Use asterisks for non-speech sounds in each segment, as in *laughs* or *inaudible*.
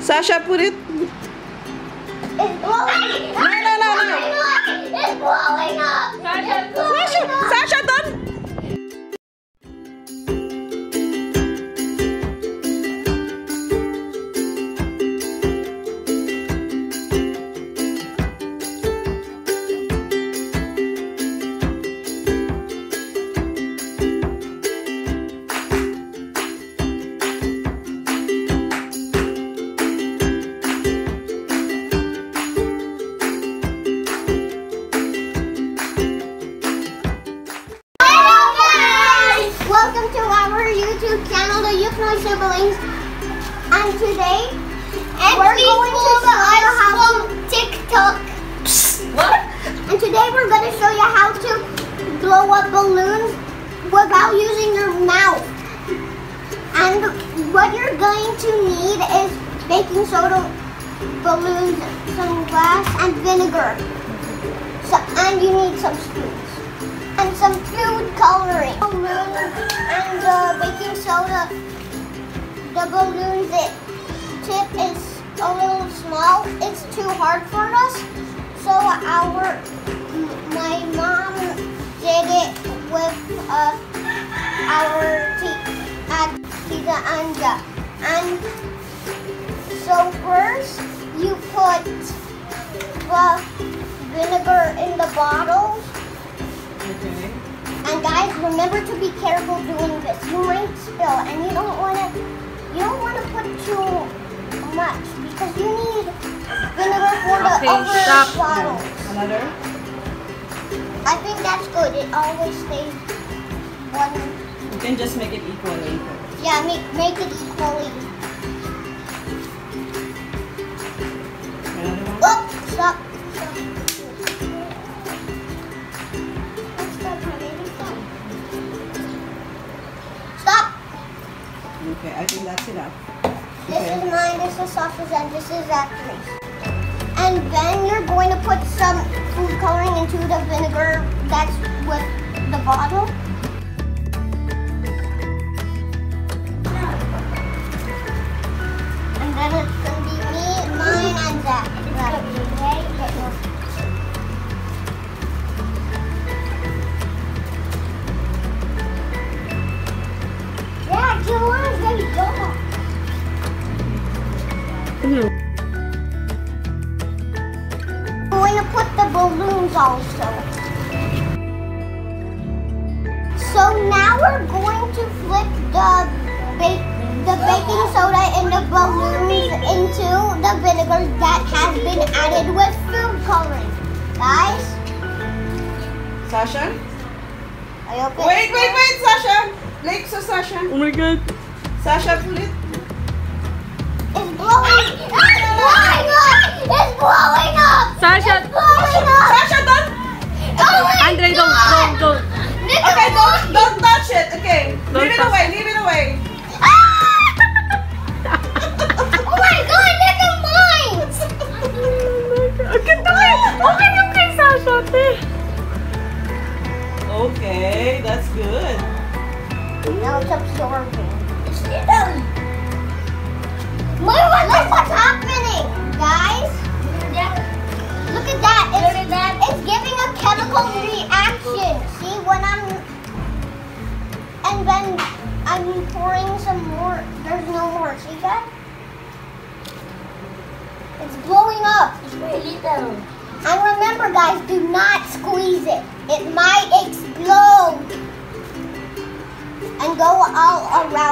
Sasha, put it. It's blowing. No, no, no, no. It's blowing up. Siblings. And today, we're going to show you how to TikTok. What? And today we're going to show you how to blow up balloons without using your mouth. And what you're going to need is baking soda, balloons, some glass, and vinegar. So, and you need some spoons. And some food coloring. Balloons and the baking soda. The balloons it, tip is a little small. It's too hard for us. So our my mom did it with uh, our tea, uh, anja. And so first you put the vinegar in the bottles. Okay. And guys, remember to be careful doing this. You might spill, and you don't want to. Put too much because you need vinegar for the Okay, upper stop. bottles. Another? I think that's good. It always stays one. You can just make it equally. Yeah, make make it equally. Okay, I think that's enough. This Okay. is mine, this is Sasha's, and this is Zachary's. And then you're going to put some food coloring into the vinegar that's with the bottle. To put the balloons also. So now we're going to flip the bake the baking soda and the balloons into the vinegar that has been added with food coloring. Guys, Sasha? I hope it Wait, wait, wait, Sasha! Like, so Sasha. Oh my god. Sasha, pull it. It's blowing. Ah! It's blowing up. It's blowing up. Sasha. It's blowing up. Sasha, don't! Oh my Andre, don't, don't, don't. Look Okay, don't, don't touch it. Okay. Don't leave it away, leave it away. Ah! *laughs* oh my god, look at mine! Okay, okay. Okay, okay, Sasha. Okay, that's good. Now it's absorbing. My what? Look what's happening, guys. Look at that. It's, it's giving a chemical reaction. See, when I'm... And then I'm pouring some more. There's no more. See that? It's blowing up. And remember, guys, do not squeeze it. It might explode and go all around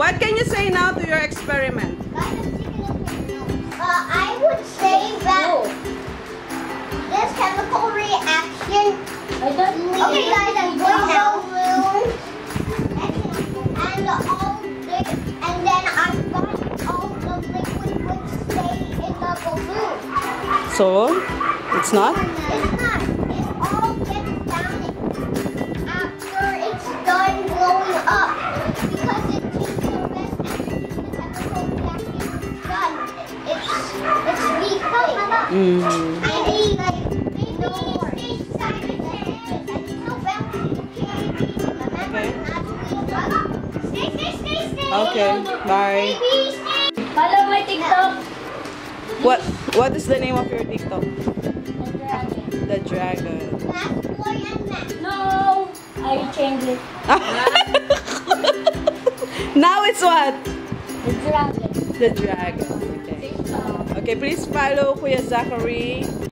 what can you say now to your experiment? Uh, I would say that this chemical reaction Okay guys, I'm going down balloons and all the, and then I've got all the liquid would stay in the balloon. So, it's not? It's stay, stay. Okay, bye. Follow my TikTok. What What is the name of your TikTok? The dragon. The Dragon. Math boy and math. No, I changed it. *laughs* now it's what? The dragon. The Dragon. Okay. Okay, please follow Kuya Zachary